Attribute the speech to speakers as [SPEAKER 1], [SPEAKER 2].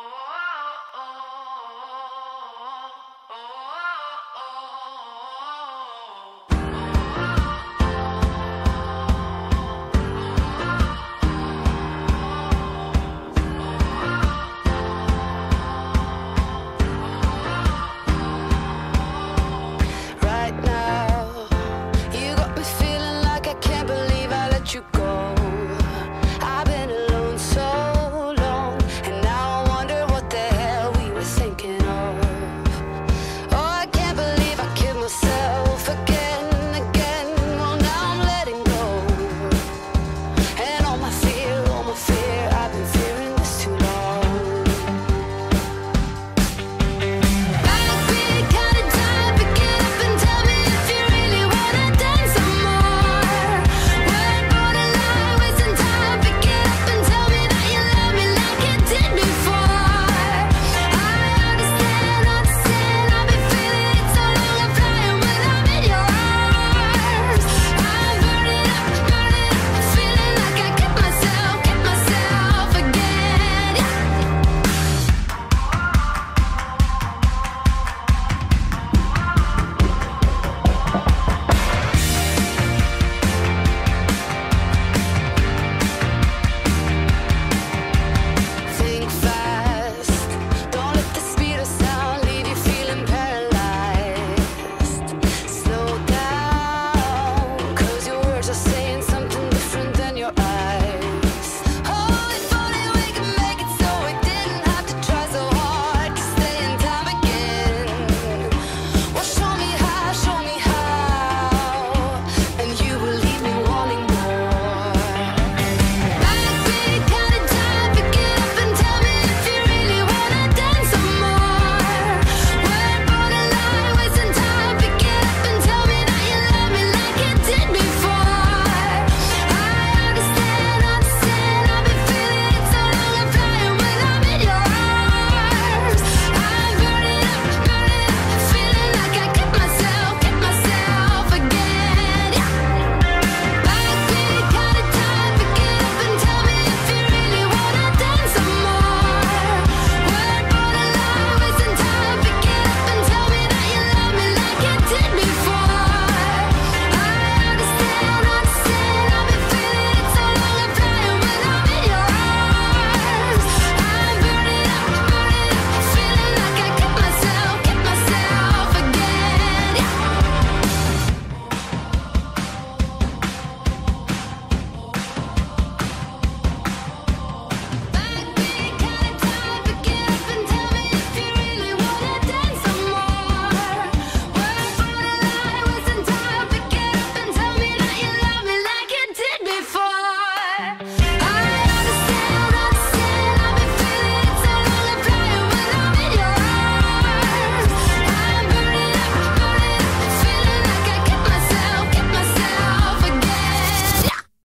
[SPEAKER 1] Oh.